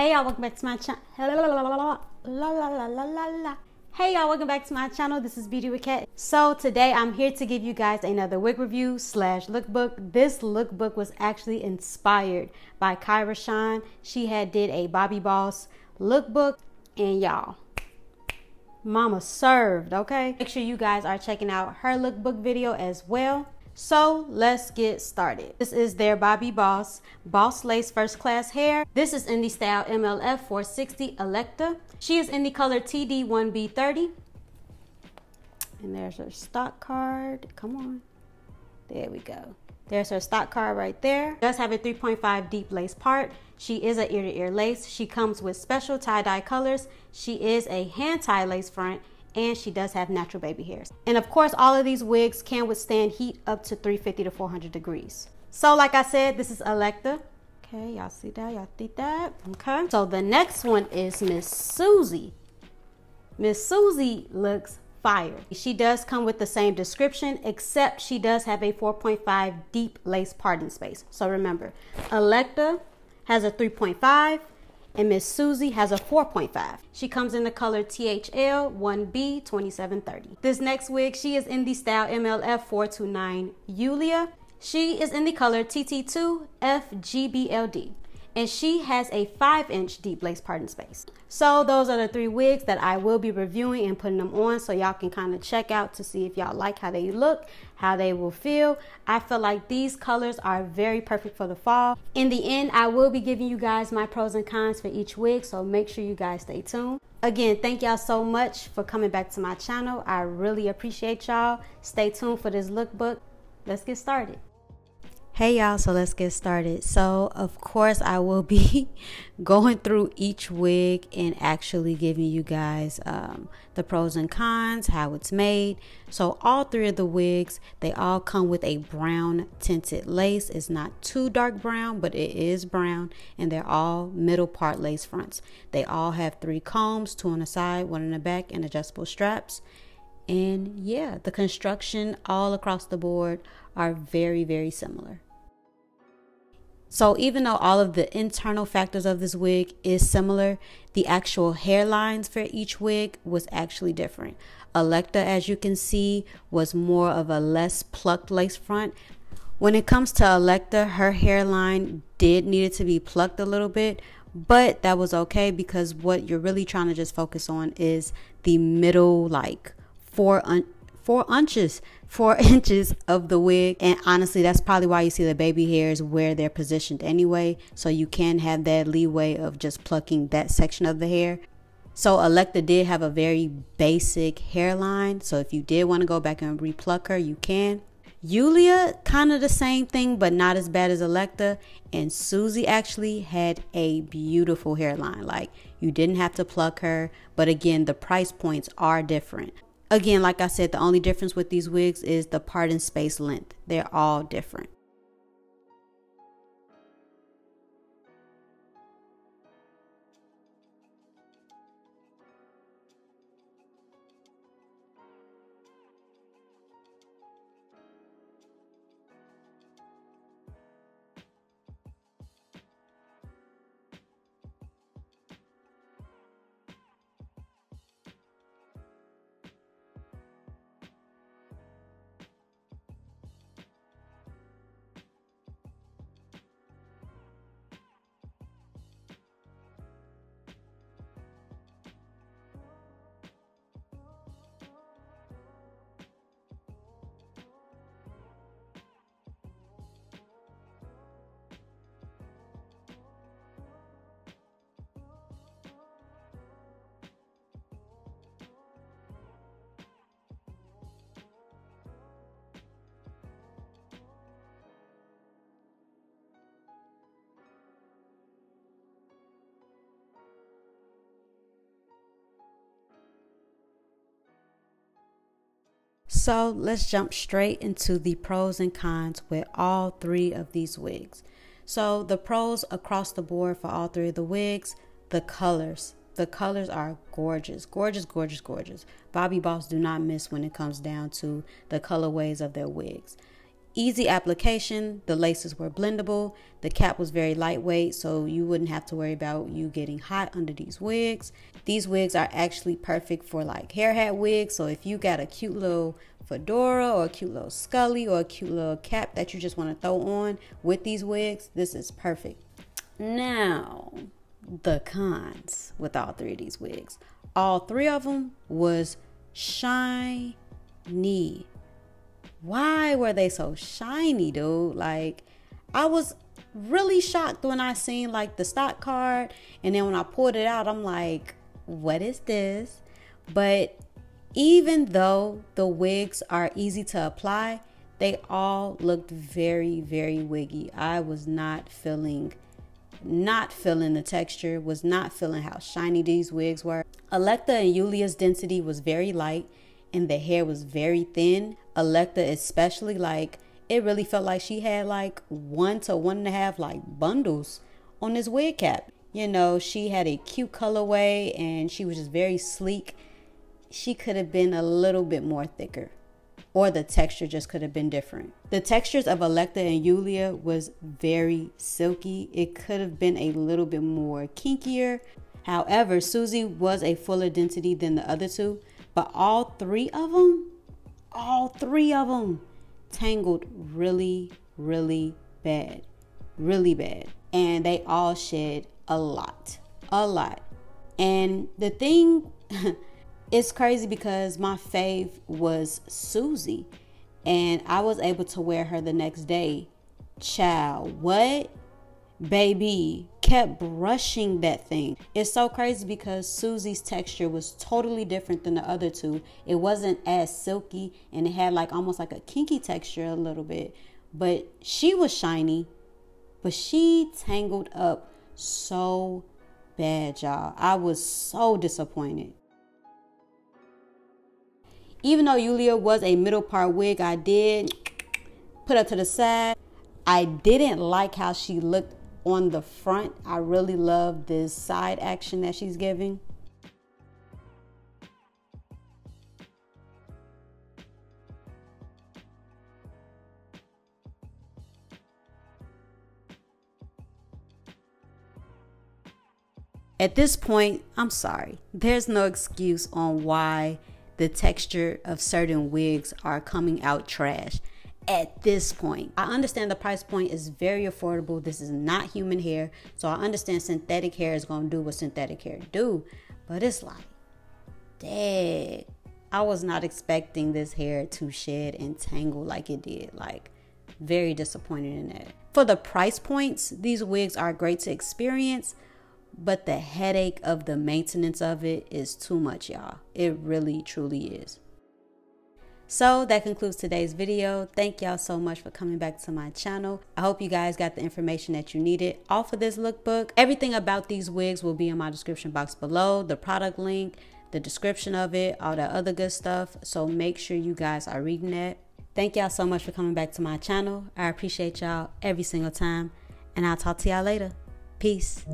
Hey y'all, welcome back to my channel. Hey y'all, welcome back to my channel. This is Beauty with Cat. So today I'm here to give you guys another wig review slash lookbook. This lookbook was actually inspired by Kie Rashon. She had did a Bobbi Boss lookbook and y'all, mama served, okay? Make sure you guys are checking out her lookbook video as well. So let's get started. This is their Bobbi Boss Boss Lace First Class Hair. This is in the style MLF 460 Alecta. She is in the color TD1B30. And there's her stock card. Come on. There we go. There's her stock card right there. Does have a 3.5 deep lace part. She is a ear to ear lace. She comes with special tie dye colors. She is a hand tie lace front and she does have natural baby hairs. And of course, all of these wigs can withstand heat up to 350 to 400 degrees. So like I said, this is Alecta. Okay, y'all see that? Y'all see that? Okay. So the next one is Miss Suzie. Miss Suzie looks fire. She does come with the same description, except she does have a 4.5 deep lace parting space. So remember, Alecta has a 3.5, and Miss Suzie has a 4.5. She comes in the color THL 1B 2730. This next wig, she is in the style MLF 429 Yulia. She is in the color TT2 FGBLD and she has a 5 inch deep lace parting space. So those are the three wigs that I will be reviewing and putting them on so y'all can kind of check out to see if y'all like how they look, how they will feel. I feel like these colors are very perfect for the fall. In the end, I will be giving you guys my pros and cons for each wig, so make sure you guys stay tuned. Again, thank y'all so much for coming back to my channel. I really appreciate y'all. Stay tuned for this lookbook. Let's get started. Hey y'all, so let's get started. So, of course, I will be going through each wig and actually giving you guys um, the pros and cons, how it's made. So, all three of the wigs, they all come with a brown tinted lace. It's not too dark brown, but it is brown, and they're all middle part lace fronts. They all have three combs, two on the side, one in the back, and adjustable straps. And yeah, the construction all across the board are very, very similar. So even though all of the internal factors of this wig is similar, the actual hairlines for each wig was actually different. Alecta, as you can see, was more of a less plucked lace front. When it comes to Alecta, her hairline did needed to be plucked a little bit, but that was okay because what you're really trying to just focus on is the middle like four four inches four inches of the wig. And honestly that's probably why you see the baby hairs where they're positioned anyway. So you can have that leeway of just plucking that section of the hair. So Alecta did have a very basic hairline. So if you did want to go back and repluck her you can. Yulia kind of the same thing but not as bad as Alecta. And Suzie actually had a beautiful hairline. Like you didn't have to pluck her but again the price points are different Again, like I said, the only difference with these wigs is the part and space length. They're all different. So let's jump straight into the pros and cons with all three of these wigs. So the pros across the board for all three of the wigs, the colors. The colors are gorgeous, gorgeous, gorgeous, gorgeous. Bobbi Boss do not miss when it comes down to the colorways of their wigs. Easy application, the laces were blendable, the cap was very lightweight, so you wouldn't have to worry about you getting hot under these wigs. These wigs are actually perfect for like hair hat wigs, so if you got a cute little fedora or a cute little scully or a cute little cap that you just want to throw on with these wigs, this is perfect. Now, the cons with all three of these wigs. All three of them was shiny why were they so shiny, dude? Like, I was really shocked when I seen like the stock card, and then when I pulled it out, I'm like, what is this? But even though the wigs are easy to apply, they all looked very, very wiggy. I was not feeling not feeling the texture, was not feeling how shiny these wigs were. Alecta and Yulia's density was very light and the hair was very thin. Alecta especially like it really felt like she had like one to one and a half like bundles on this wig cap. You know, she had a cute colorway and she was just very sleek. She could have been a little bit more thicker or the texture just could have been different. The textures of Alecta and Yulia was very silky. It could have been a little bit more kinkier. However, Suzie was a fuller density than the other two, but all three of them, all three of them tangled really, really bad. Really bad. And they all shed a lot. A lot. And the thing it's crazy because my fave was Suzie. And I was able to wear her the next day. Child, what? Baby, kept brushing that thing. It's so crazy because Suzie's texture was totally different than the other two. It wasn't as silky and it had like almost like a kinky texture a little bit. But she was shiny, but she tangled up so bad, y'all. I was so disappointed. Even though Yulia was a middle part wig, I did put her to the side. I didn't like how she looked on the front. I really love this side action that she's giving. At this point, I'm sorry. There's no excuse on why the texture of certain wigs are coming out trash at this point. I understand the price point is very affordable. This is not human hair. So I understand synthetic hair is going to do what synthetic hair do. But it's like, dang, I was not expecting this hair to shed and tangle like it did. Like, very disappointed in that. For the price points, these wigs are great to experience, but the headache of the maintenance of it is too much, y'all. It really, truly is. So that concludes today's video. Thank y'all so much for coming back to my channel. I hope you guys got the information that you needed off of this lookbook. Everything about these wigs will be in my description box below. The product link, the description of it, all that other good stuff. So make sure you guys are reading that. Thank y'all so much for coming back to my channel. I appreciate y'all every single time. And I'll talk to y'all later. Peace.